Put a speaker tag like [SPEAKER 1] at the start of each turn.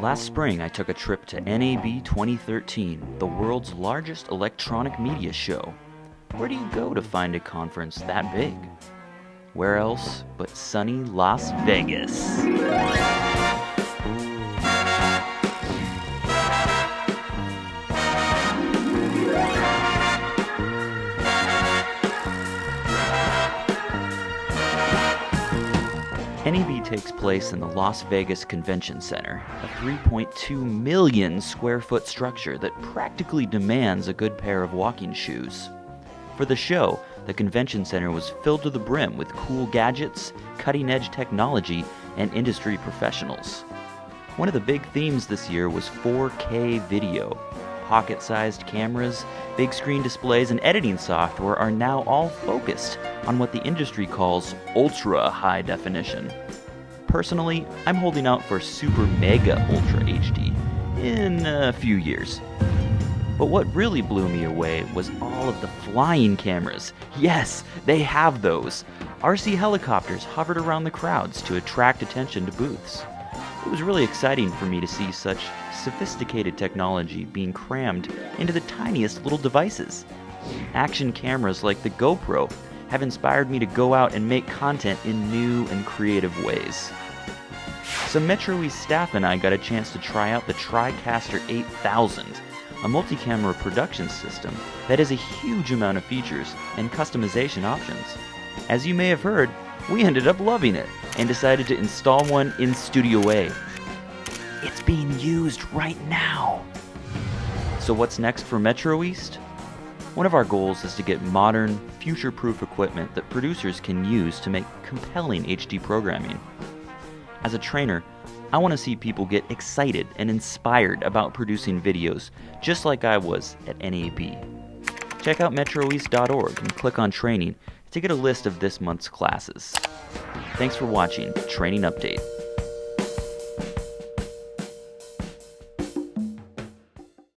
[SPEAKER 1] Last spring, I took a trip to NAB 2013, the world's largest electronic media show. Where do you go to find a conference that big? Where else but sunny Las Vegas? NAB takes place in the Las Vegas Convention Center, a 3.2 million square foot structure that practically demands a good pair of walking shoes. For the show, the convention center was filled to the brim with cool gadgets, cutting edge technology, and industry professionals. One of the big themes this year was 4K video. Pocket sized cameras, big screen displays, and editing software are now all focused on what the industry calls ultra high definition. Personally, I'm holding out for super mega ultra HD in a few years. But what really blew me away was all of the flying cameras. Yes, they have those. RC helicopters hovered around the crowds to attract attention to booths. It was really exciting for me to see such sophisticated technology being crammed into the tiniest little devices. Action cameras like the GoPro have inspired me to go out and make content in new and creative ways. So Metro East staff and I got a chance to try out the TriCaster 8000, a multi-camera production system that has a huge amount of features and customization options. As you may have heard, we ended up loving it and decided to install one in Studio A. It's being used right now. So what's next for Metro East? One of our goals is to get modern, future proof equipment that producers can use to make compelling HD programming. As a trainer, I want to see people get excited and inspired about producing videos, just like I was at NAB. Check out metroeast.org and click on training to get a list of this month's classes. Thanks for watching Training Update.